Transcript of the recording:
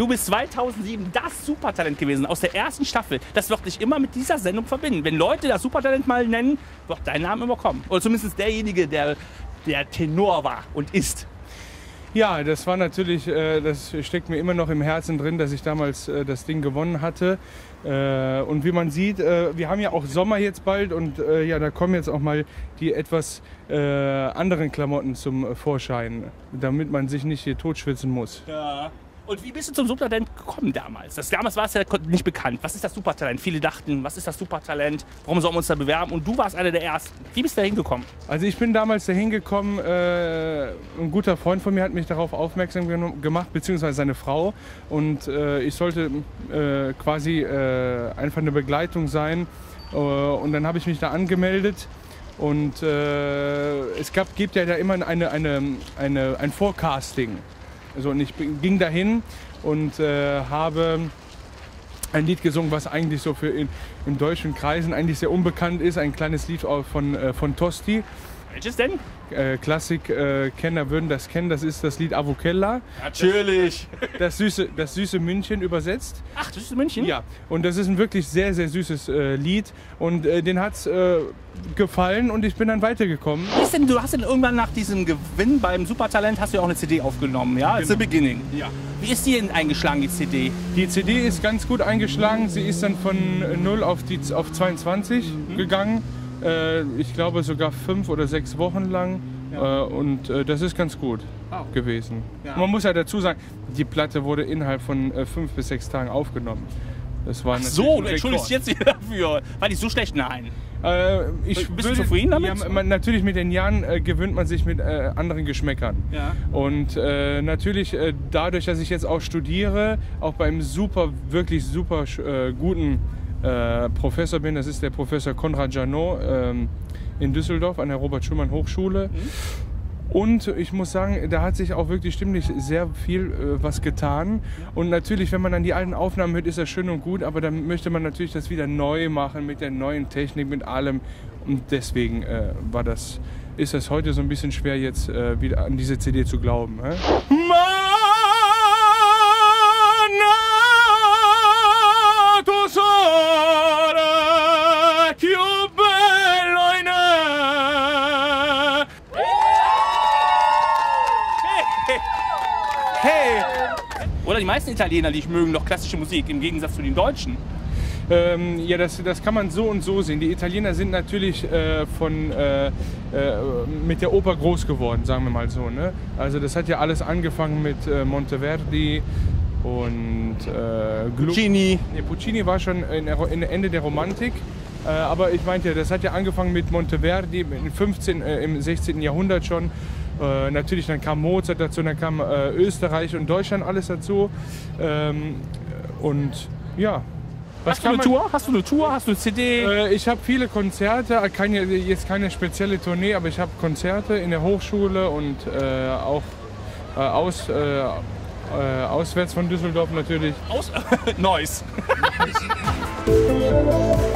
Du bist 2007 das Supertalent gewesen aus der ersten Staffel. Das wird dich immer mit dieser Sendung verbinden. Wenn Leute das Supertalent mal nennen, wird dein Name immer kommen. Oder zumindest derjenige, der der Tenor war und ist. Ja, das war natürlich, äh, das steckt mir immer noch im Herzen drin, dass ich damals äh, das Ding gewonnen hatte. Äh, und wie man sieht, wir haben ja auch Sommer jetzt bald und ja, da kommen jetzt auch mal die etwas anderen Klamotten zum Vorschein, damit man sich nicht hier totschwitzen muss. Ja. Und wie bist du zum Supertalent gekommen damals? Das, damals war es ja nicht bekannt. Was ist das Supertalent? Viele dachten, was ist das Supertalent? Warum sollen wir uns da bewerben? Und du warst einer der Ersten. Wie bist du da hingekommen? Also ich bin damals da hingekommen. Äh, ein guter Freund von mir hat mich darauf aufmerksam gemacht, beziehungsweise seine Frau. Und äh, ich sollte äh, quasi äh, einfach eine Begleitung sein. Äh, und dann habe ich mich da angemeldet. Und äh, es gab, gibt ja da immer eine, eine, eine, ein Forecasting. Also, und ich ging dahin und äh, habe ein Lied gesungen, was eigentlich so für in, in deutschen Kreisen eigentlich sehr unbekannt ist. Ein kleines Lied von, äh, von Tosti. Welches denn? Äh, Klassikkenner äh, würden das kennen. Das ist das Lied Avocella. Natürlich. Das, das, süße, das süße München übersetzt. Ach, das süße München? Ja. Und das ist ein wirklich sehr, sehr süßes äh, Lied. Und äh, den hat es äh, gefallen und ich bin dann weitergekommen. Ist denn, du hast denn irgendwann nach diesem Gewinn beim Supertalent hast du ja auch eine CD aufgenommen, ja? Genau. It's the beginning. Ja. Wie ist die denn eingeschlagen, die CD? Die CD ist ganz gut eingeschlagen. Sie ist dann von 0 auf, die, auf 22 mhm. gegangen. Äh, ich glaube sogar fünf oder sechs Wochen lang. Ja. Äh, und äh, das ist ganz gut oh. gewesen. Ja. Man muss ja dazu sagen, die Platte wurde innerhalb von äh, fünf bis sechs Tagen aufgenommen. Das war Ach so, du entschuldigst jetzt wieder dafür. War die so schlecht? Nein. Äh, ich Bist würde, du zufrieden damit? Ja, man, natürlich mit den Jahren äh, gewöhnt man sich mit äh, anderen Geschmäckern. Ja. Und äh, natürlich äh, dadurch, dass ich jetzt auch studiere, auch beim super, wirklich super äh, Professor bin, das ist der Professor Konrad Janot ähm, in Düsseldorf an der Robert-Schumann-Hochschule. Mhm. Und ich muss sagen, da hat sich auch wirklich stimmlich sehr viel äh, was getan. Und natürlich, wenn man dann die alten Aufnahmen hört, ist das schön und gut, aber dann möchte man natürlich das wieder neu machen mit der neuen Technik, mit allem. Und deswegen äh, war das, ist das heute so ein bisschen schwer, jetzt äh, wieder an diese CD zu glauben. Hä? Hey! Oder die meisten Italiener, die ich mögen, doch klassische Musik, im Gegensatz zu den Deutschen. Ähm, ja, das, das kann man so und so sehen. Die Italiener sind natürlich äh, von, äh, äh, mit der Oper groß geworden, sagen wir mal so. Ne? Also das hat ja alles angefangen mit äh, Monteverdi und äh, Puccini. Nee, Puccini war schon in, in Ende der Romantik. Äh, aber ich meinte, das hat ja angefangen mit Monteverdi im, 15, im 16. Jahrhundert schon. Äh, natürlich, dann kam Mozart dazu, dann kam äh, Österreich und Deutschland alles dazu. Ähm, und ja. Was Hast du eine Tour? Hast du eine Tour? Hast du eine CD? Äh, ich habe viele Konzerte, äh, keine, jetzt keine spezielle Tournee, aber ich habe Konzerte in der Hochschule und äh, auch äh, aus, auswärts von Düsseldorf natürlich. Aus? Neues.